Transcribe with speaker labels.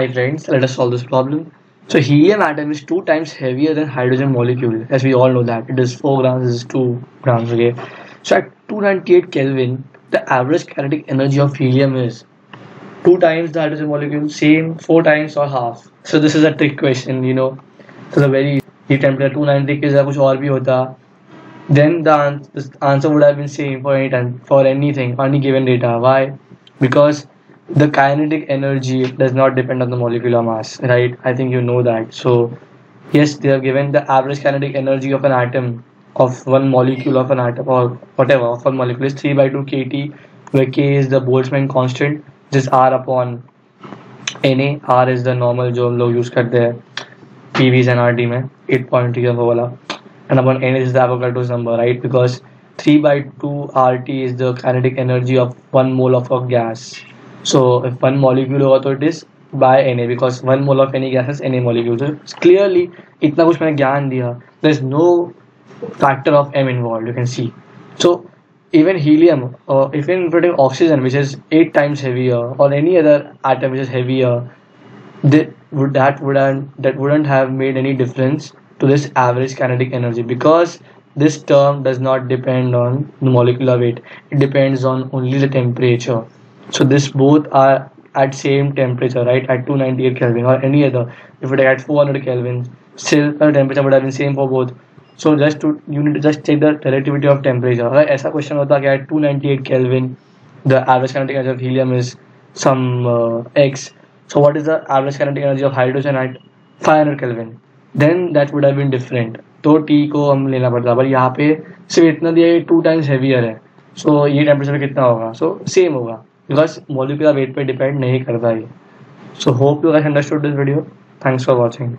Speaker 1: Hi friends, let us solve this problem. So helium atom is two times heavier than hydrogen molecule as we all know that it is 4 grams this is 2 grams okay. So at 298 Kelvin the average kinetic energy of helium is 2 times the hydrogen molecule same 4 times or half. So this is a trick question you know. So the very heat temperature 290 is kuch aur bhi then the answer would have been same for any time for anything any given data. Why? Because the kinetic energy does not depend on the molecular mass right i think you know that so yes they have given the average kinetic energy of an atom of one molecule of an atom or whatever of one molecule is 3 by 2 kt where k is the boltzmann constant which is r upon na r is the normal जो हम लोग use करते हैं pvs and rt में 8 point वो वाला and upon n is the Avogadro's number, right? Because 3 by 2 RT is the kinetic energy of one mole of a gas. So if one molecule होगा तो it is by Na because one mole of any gas is Na molecule. So it's clearly इतना कुछ मैंने ज्ञान दिया there is no factor of m involved you can see. So even helium or even including oxygen which is 8 times heavier or any other atom which is heavier that would that wouldn't that wouldn't have made any difference to this average kinetic energy because this term does not depend on the molecular weight it depends on only the temperature so this both are at same temperature right at 298 kelvin or any other if it at 400 kelvin still the temperature would have been same for both so just to you need to just check the relativity of temperature अगर ऐसा question होता कि at 298 kelvin the average kinetic energy of helium is some uh, x so what is the average kinetic energy of hydrogen at 500 kelvin then that would have been different तो T को हम लेना पड़ता पर यहाँ पे सिर्फ़ इतना दिया ये टू टाइम्स हेवियर है सो so, ये टेम्परेचर कितना होगा सो so, सेम होगा बिकॉज़ मॉलिक्यूलर वेट पे डिपेंड नहीं करता ये। So hope you understood this video thanks for watching